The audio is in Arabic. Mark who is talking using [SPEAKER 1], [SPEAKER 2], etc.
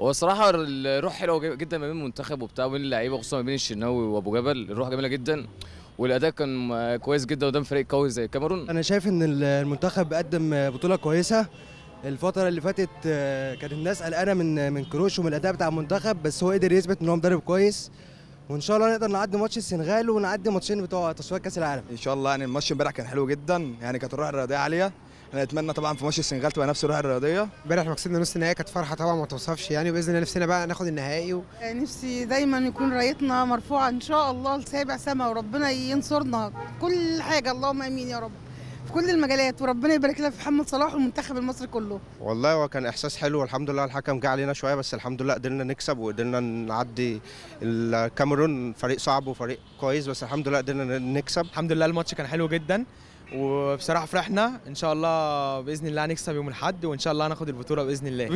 [SPEAKER 1] هو الصراحه الروح حلوة جدا ما بين المنتخب وبتاع وبين اللعيبة خصوصا ما بين الشناوي وأبو جبل. الروح جميلة جدا والأداء كان كويس جدا قدام فريق قوي زي الكاميرون.
[SPEAKER 2] أنا شايف إن المنتخب قدم بطولة كويسة. الفترة اللي فاتت آه، كانت الناس قلقانة من من كروش ومن الأداء بتاع المنتخب بس هو قدر يثبت إن هو مدرب كويس. وإن شاء الله نقدر نعدي ماتش السنغال ونعدي ماتشين بتوع تصفيات كأس العالم.
[SPEAKER 3] إن شاء الله يعني الماتش امبارح كان حلو جدا يعني كانت الروح الرياضية عالية. أنا اتمنى طبعا في ماتش السنغال تبقى نفس الروح الرياضية.
[SPEAKER 4] امبارح لما كسبنا نص النهائي كانت فرحة طبعا ما توصفش يعني باذن الله نفسنا بقى ناخد النهائي و...
[SPEAKER 5] نفسي دايما يكون رأيتنا مرفوعة إن شاء الله لسابع سما وربنا ينصرنا كل حاجة. اللهم آمين يا رب. في كل المجالات وربنا يبارك لنا في محمد صلاح والمنتخب المصري كله.
[SPEAKER 6] والله هو كان إحساس حلو والحمد لله الحكم جه علينا شوية بس الحمد لله قدرنا نكسب وقدرنا نعدي الكاميرون. فريق صعب وفريق كويس بس الحمد لله قدرنا نكسب.
[SPEAKER 7] الحمد لله الماتش كان حلو جدا. وبصراحة فرحنا. إن شاء الله بإذن الله هنكسب يوم الأحد وإن شاء الله هناخد البطولة بإذن الله.